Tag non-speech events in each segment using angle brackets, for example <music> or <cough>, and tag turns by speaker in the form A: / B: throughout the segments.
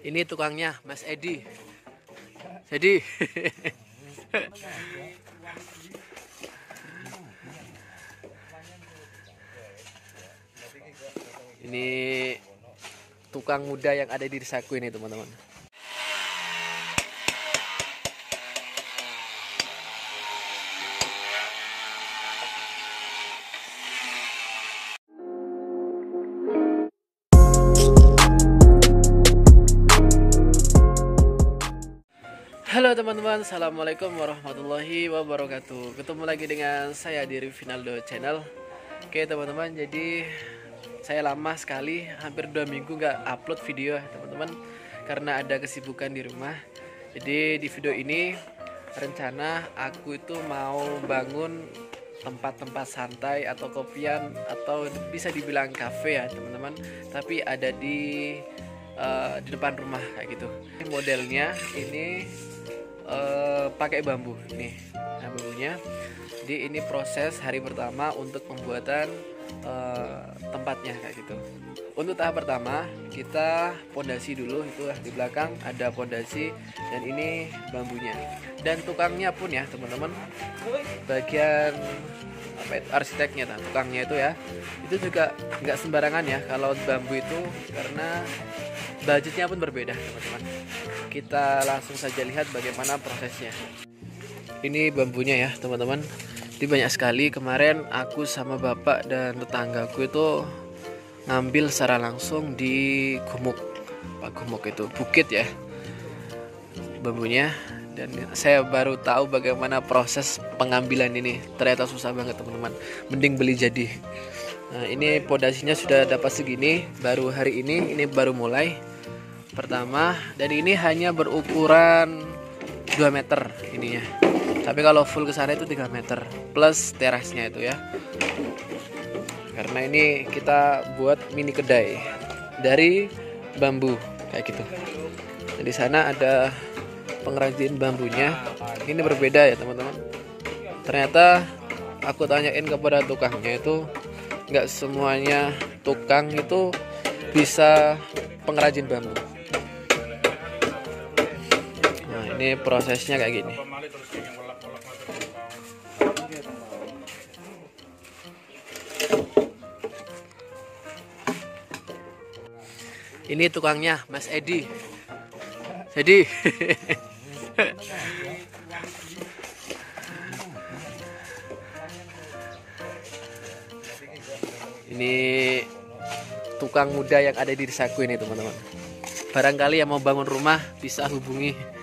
A: Ini tukangnya Mas Edi. Jadi <laughs> Ini tukang muda yang ada di desaku ini teman-teman. Halo teman-teman, Assalamualaikum warahmatullahi wabarakatuh. Ketemu lagi dengan saya di Rivinaldo Channel. Oke teman-teman, jadi saya lama sekali, hampir dua minggu nggak upload video ya teman-teman Karena ada kesibukan di rumah. Jadi di video ini rencana aku itu mau bangun tempat-tempat santai atau kopian Atau bisa dibilang cafe ya teman-teman Tapi ada di uh, di depan rumah kayak gitu. Modelnya ini uh, pakai bambu nih. Nah bambunya. Jadi ini proses hari pertama untuk pembuatan uh, tempatnya kayak gitu. Untuk tahap pertama kita pondasi dulu. Itu di belakang ada pondasi dan ini bambunya. Dan tukangnya pun ya teman-teman. Bagian apa itu arsiteknya nah, tukangnya itu ya. Itu juga nggak sembarangan ya kalau bambu itu karena budgetnya pun berbeda teman-teman. Kita langsung saja lihat bagaimana prosesnya. Ini bambunya ya teman-teman. Ini banyak sekali. Kemarin aku sama bapak dan tetanggaku itu ngambil secara langsung di gumuk. Pak gumuk itu bukit ya bambunya. Dan saya baru tahu bagaimana proses pengambilan ini. Ternyata susah banget teman-teman. Mending beli jadi. Nah ini pondasinya sudah dapat segini. Baru hari ini ini baru mulai pertama dan ini hanya berukuran 2 meter ininya. Tapi kalau full ke sana itu 3 meter plus terasnya itu ya. Karena ini kita buat mini kedai dari bambu kayak gitu. Dan di sana ada pengrajin bambunya. Ini berbeda ya teman-teman. Ternyata aku tanyain kepada tukangnya itu nggak semuanya tukang itu bisa pengrajin bambu ini prosesnya kayak gini. Ini tukangnya Mas Edi. Jadi ini tukang muda yang ada di desaku ini teman-teman. Barangkali yang mau bangun rumah bisa hubungi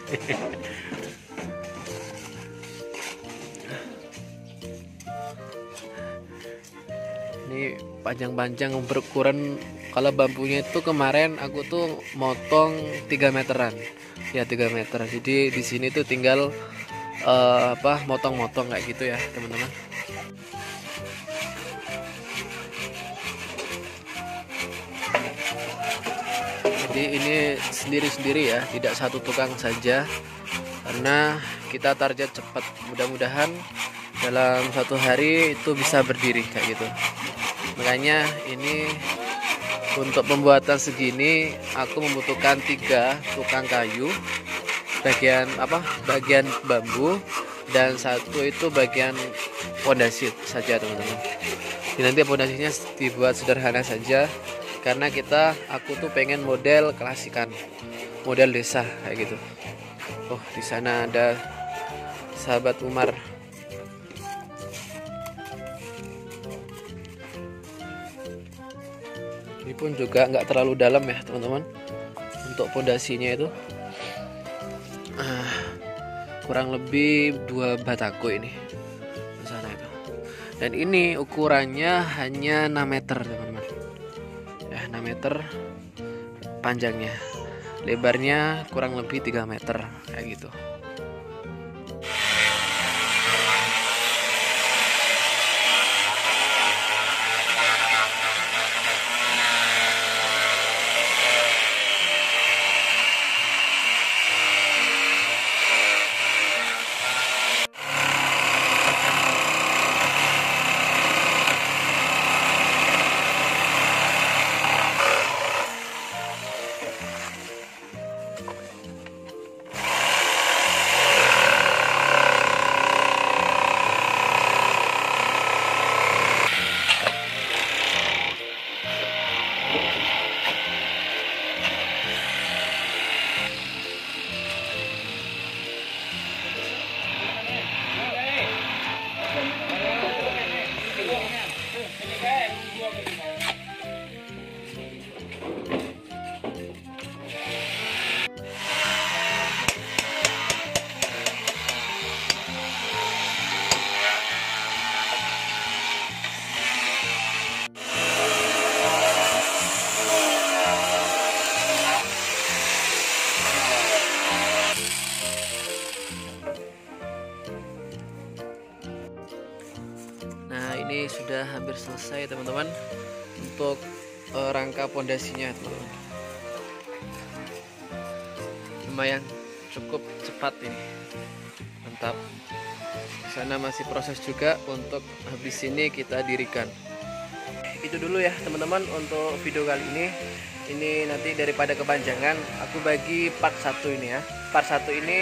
A: ini panjang-panjang berukuran. Kalau bambunya itu kemarin aku tuh motong 3 meteran. Ya 3 meter jadi di sini tuh tinggal uh, apa motong-motong kayak gitu ya teman-teman jadi ini sendiri-sendiri ya tidak satu tukang saja. Karena kita target cepat. Mudah-mudahan dalam satu hari itu bisa berdiri kayak gitu. Makanya ini untuk pembuatan segini aku membutuhkan tiga tukang kayu bagian apa? Bagian bambu dan satu itu bagian pondasi saja teman-teman. Nanti pondasinya dibuat sederhana saja karena kita aku tuh pengen model klasikan model desa kayak gitu. Oh di sana ada sahabat Umar. Ini pun juga nggak terlalu dalam ya teman-teman. Untuk pondasinya itu. Ah, kurang lebih dua batako ini. Dan ini ukurannya hanya 6 meter teman-teman. 6 meter panjangnya. Lebarnya kurang lebih 3 meter kayak gitu sudah hampir selesai teman-teman untuk uh, rangka pondasinya teman-teman lumayan cukup cepat ini. Mantap. Di sana masih proses juga untuk habis ini kita dirikan. Itu dulu ya teman-teman untuk video kali ini. Ini nanti daripada kepanjangan aku bagi part 1 ini ya. Part 1 ini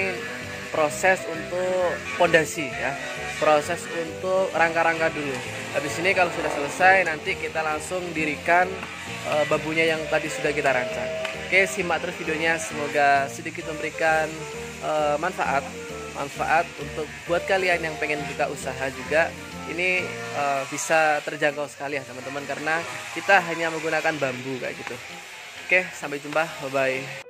A: proses untuk pondasi ya. Proses untuk rangka-rangka dulu. Habis ini kalau sudah selesai nanti kita langsung dirikan e, babunya yang tadi sudah kita rancang. Oke simak terus videonya. Semoga sedikit memberikan e, manfaat. Manfaat untuk buat kalian yang pengen buka usaha juga. Ini e, bisa terjangkau sekali ya teman-teman. Karena kita hanya menggunakan bambu kayak gitu. Oke sampai jumpa. Bye bye